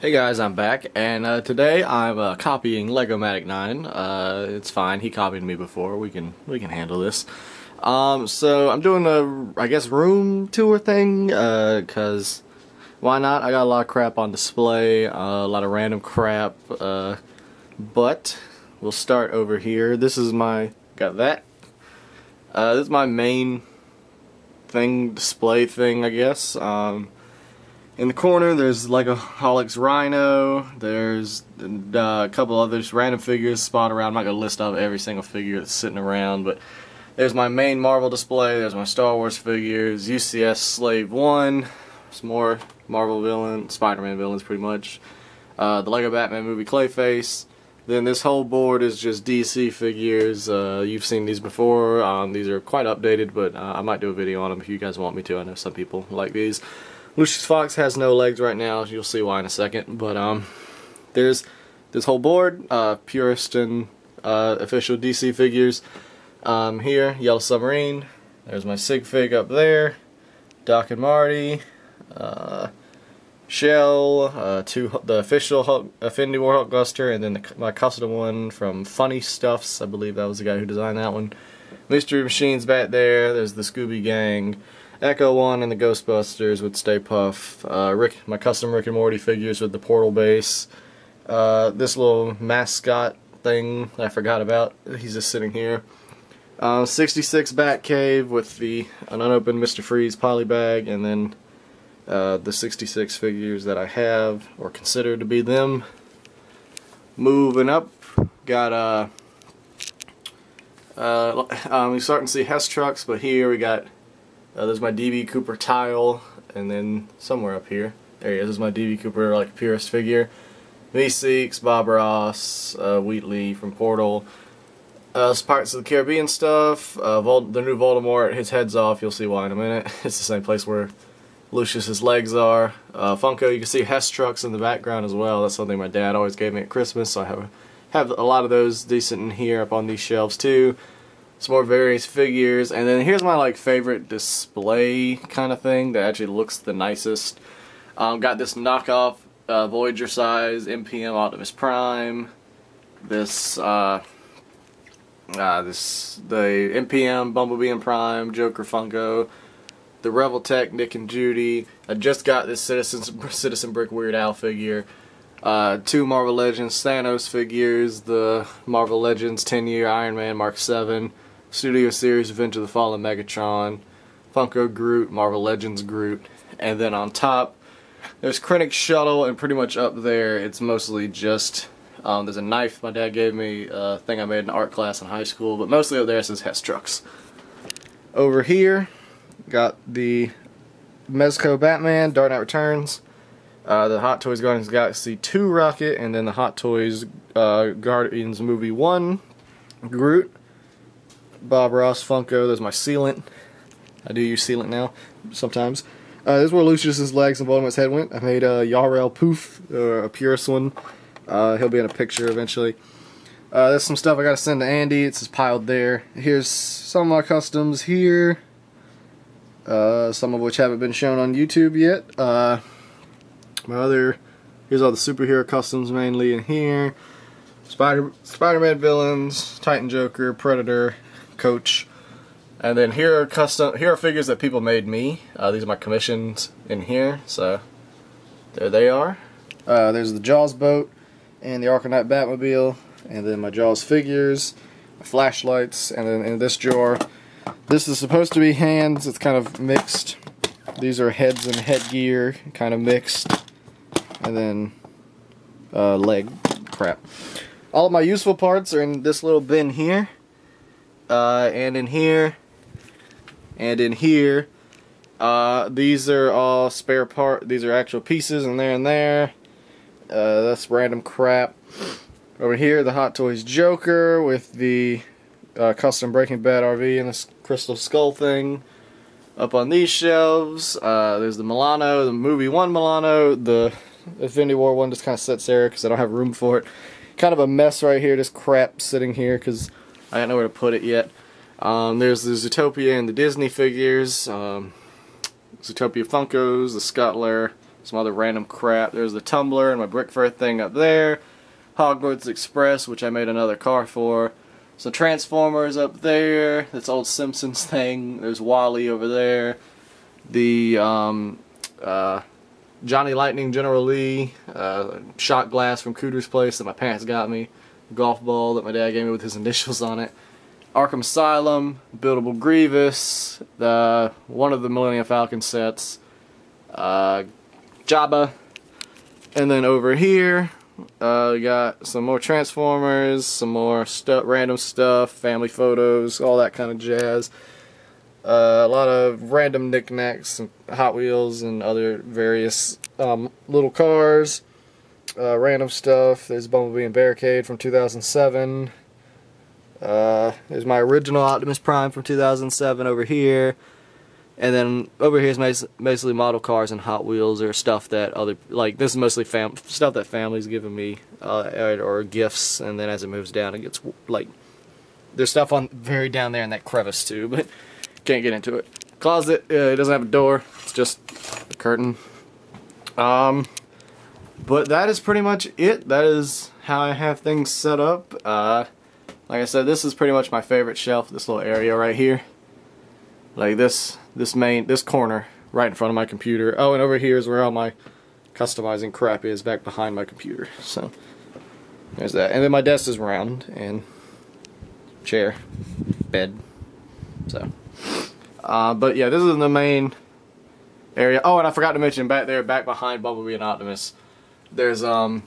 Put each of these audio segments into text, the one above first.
Hey guys, I'm back, and uh, today I'm uh, copying Legomatic 9. Uh, it's fine, he copied me before, we can we can handle this. Um, so I'm doing a, I guess, room tour thing, because why not? I got a lot of crap on display, uh, a lot of random crap, uh, but we'll start over here. This is my, got that. Uh, this is my main thing, display thing, I guess. Um, in the corner, there's like a Legoholics Rhino. There's uh, a couple others, random figures spot around. I'm not going to list off every single figure that's sitting around, but there's my main Marvel display. There's my Star Wars figures, UCS Slave 1, some more Marvel villains, Spider-Man villains pretty much. Uh, the Lego Batman movie Clayface. Then this whole board is just DC figures. Uh, you've seen these before. Um, these are quite updated, but uh, I might do a video on them if you guys want me to. I know some people like these. Lucius Fox has no legs right now. You'll see why in a second. But um, there's this whole board, uh, and uh, official DC figures. Um, here, Yellow Submarine. There's my Sig Fig up there. Doc and Marty. Uh, Shell, uh, two the official Hulk, Infinity War Hulkbuster, and then the, my custom one from Funny Stuffs. I believe that was the guy who designed that one. Mystery Machines back there. There's the Scooby Gang. Ecto One and the Ghostbusters with Stay Puft, Uh, Rick, my custom Rick and Morty figures with the Portal base. Uh, this little mascot thing I forgot about. He's just sitting here. Uh, 66 Batcave with the an unopened Mr. Freeze polybag, and then uh, the 66 figures that I have or consider to be them. Moving up, got uh, uh, um, we're starting to see Hess trucks, but here we got uh, there's my DB Cooper tile, and then somewhere up here, there he is. This is my DB Cooper like purist figure. Meeseeks, Bob Ross, uh, Wheatley from Portal. Uh, Pirates of the Caribbean stuff. Uh, the new Voldemort, his head's off. You'll see why in a minute. It's the same place where Lucius's legs are. Uh, Funko, you can see Hess trucks in the background as well. That's something my dad always gave me at Christmas, so I have have a lot of those decent in here up on these shelves too some more various figures, and then here's my like favorite display kind of thing that actually looks the nicest. Um, got this knockoff uh, Voyager size MPM Optimus Prime. This uh, uh, this the MPM Bumblebee and Prime Joker Funko. The Rebel Tech Nick and Judy. I just got this Citizen Citizen Brick Weird Al figure. Uh, two Marvel Legends Thanos figures, the Marvel Legends 10 year Iron Man Mark 7, Studio Series Revenge of the Fallen Megatron, Funko Groot, Marvel Legends Groot, and then on top there's Krennic Shuttle, and pretty much up there it's mostly just um, there's a knife my dad gave me, a uh, thing I made in art class in high school, but mostly up there it says Hess Trucks. Over here, got the Mezco Batman, Dark Knight Returns, uh, the Hot Toys Guardians Galaxy 2 Rocket, and then the Hot Toys uh, Guardians Movie 1 Groot, Bob Ross Funko. There's my sealant. I do use sealant now sometimes. Uh, this is where Lucius's legs and Voldemort's head went. I made a Yarel Poof, uh, a purest one. Uh, he'll be in a picture eventually. Uh, there's some stuff I gotta send to Andy. It's just piled there. Here's some of my customs here. Uh, some of which haven't been shown on YouTube yet. Uh, my other, here's all the superhero customs mainly in here. Spider Spider-Man villains, Titan Joker, Predator, Coach. And then here are custom here are figures that people made me. Uh, these are my commissions in here, so there they are. Uh, there's the Jaws boat and the Arkham Knight Batmobile, and then my Jaws figures, my flashlights, and then in this drawer, this is supposed to be hands. It's kind of mixed. These are heads and headgear, kind of mixed, and then uh, leg crap. All my useful parts are in this little bin here uh, and in here, and in here. Uh, these are all spare part. These are actual pieces, and there and there. Uh, that's random crap. Over here, the Hot Toys Joker with the uh, custom Breaking Bad RV and this crystal skull thing. Up on these shelves, uh, there's the Milano, the movie one Milano, the Infinity War one just kind of sits there because I don't have room for it. Kind of a mess right here, just crap sitting here because I don't know where to put it yet. Um, there's the Zootopia and the Disney figures, um, Zootopia Funkos, the Scott Lair some other random crap. There's the tumbler and my Brickfur thing up there. Hogwarts Express, which I made another car for. Some Transformers up there. That's old Simpsons thing. There's WALL-E over there. The um, uh, Johnny Lightning General Lee uh, shot glass from Cooter's place that my parents got me. Golf ball that my dad gave me with his initials on it. Arkham Asylum, Buildable Grievous, the one of the Millennium Falcon sets, uh, Jabba, and then over here uh, we got some more Transformers, some more stuff, random stuff, family photos, all that kind of jazz. Uh, a lot of random knickknacks, and Hot Wheels, and other various um, little cars. Uh, random stuff. There's Bumblebee and Barricade from 2007. Uh, there's my original Optimus Prime from 2007 over here. And then over here is basically model cars and Hot Wheels or stuff that other like this is mostly fam stuff that families giving me uh, or gifts. And then as it moves down, it gets like there's stuff on very down there in that crevice too, but can't get into it. Closet, uh, it doesn't have a door. It's just a curtain. Um, but that is pretty much it. That is how I have things set up. Uh, like I said, this is pretty much my favorite shelf. This little area right here. Like this this main, this corner right in front of my computer. Oh, and over here is where all my customizing crap is back behind my computer. So there's that. And then my desk is round and chair, bed. So, uh, but yeah, this is the main area. Oh, and I forgot to mention back there, back behind Bumblebee and Optimus, there's um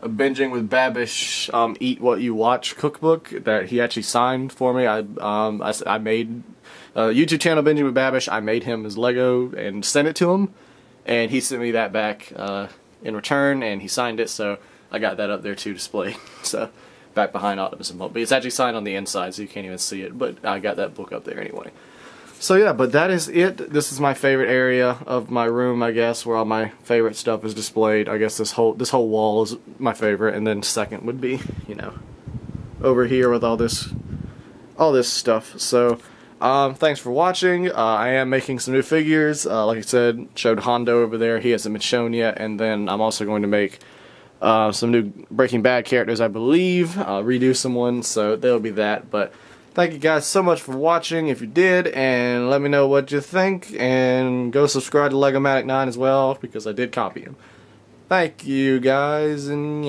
a binging with Babish um, Eat What You Watch cookbook that he actually signed for me. I um I, I made uh, YouTube channel Binging with Babish. I made him his Lego and sent it to him, and he sent me that back uh, in return, and he signed it, so I got that up there to display. so back behind Optimus and Bumblebee. It's actually signed on the inside, so you can't even see it, but I got that book up there anyway. So yeah, but that is it. This is my favorite area of my room, I guess, where all my favorite stuff is displayed. I guess this whole this whole wall is my favorite, and then second would be, you know, over here with all this all this stuff. So um, thanks for watching. Uh, I am making some new figures. Uh, like I said, showed Hondo over there. He hasn't been shown yet. And then I'm also going to make uh, some new Breaking Bad characters, I believe. I'll redo some ones, so there'll be that. But thank you guys so much for watching if you did. And let me know what you think. And go subscribe to Legomatic 9 as well, because I did copy him. Thank you guys. and.